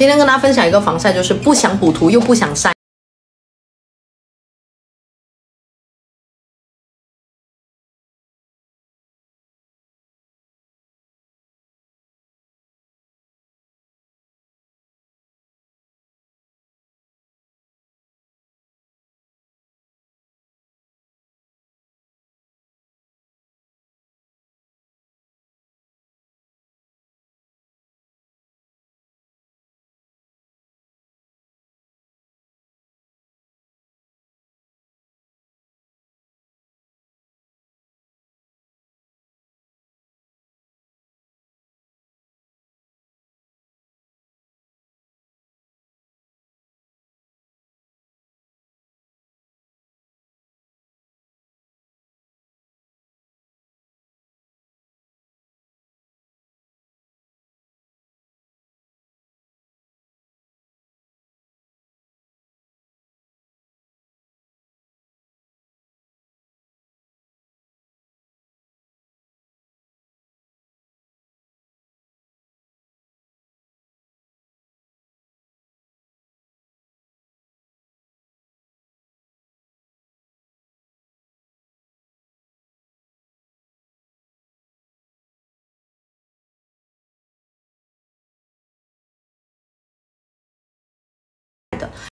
今天跟大家分享一个防晒，就是不想补涂又不想晒。的。